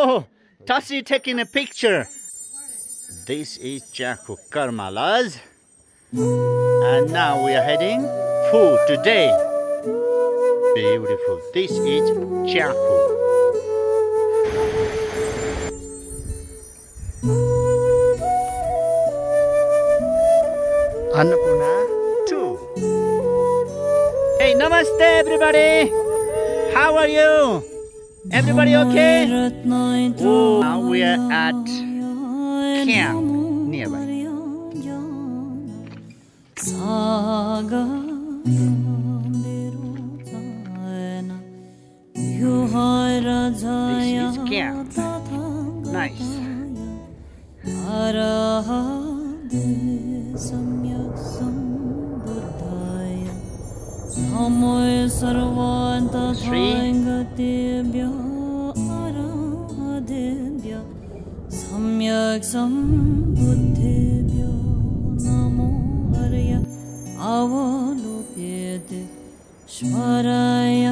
Oh, Tassi taking a picture. This is Jaku Karmalas. And now we are heading Phu today. Beautiful. This is Jaku. Annapurna 2. Hey, namaste everybody. How are you? Everybody okay? Oh, now we are at camp nearby. This is camp. Nice. सर्वान्तथाङ्गतेभ्यो आराधेभ्य सम्यक् सम्बुद्धेभ्यो नमो हर्य अवलोक्यते स्वराय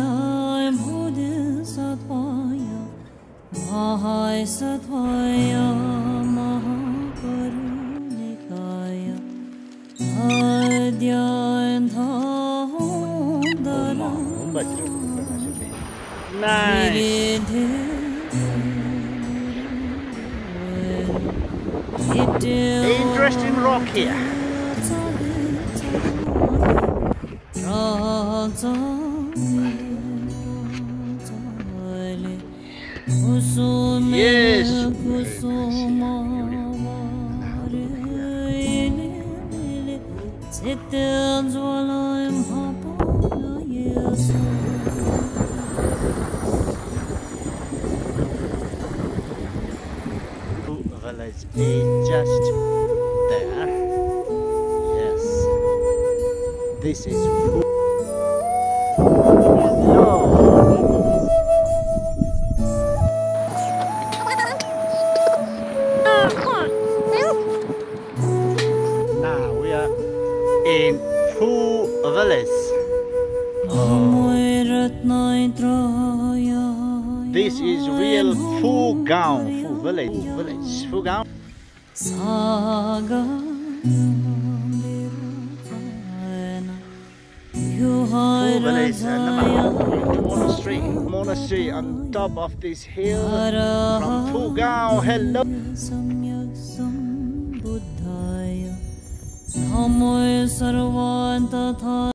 बोधिसत्वाय महाय सत्वाय महाकरुणिकाय अद्यान्धरा Nice. Interesting rock here. Yes. Village is just there. Yes. This is. Now ah, we are in. This is real Phu gaun village, village. Fugam. Saga. Four villages and about monastery, monastery on top of this hill from Phu gaun. Hello. Samyo